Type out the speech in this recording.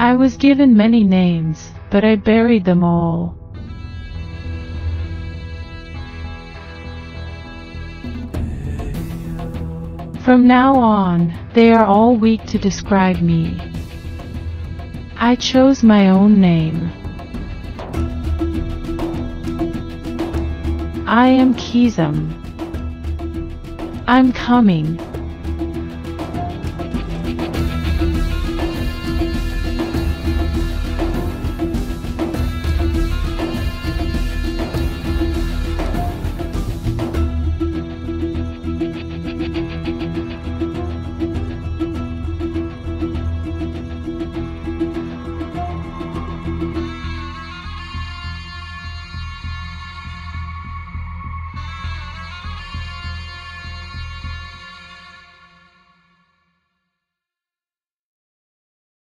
I was given many names, but I buried them all. From now on, they are all weak to describe me. I chose my own name. I am Kesem. I'm coming.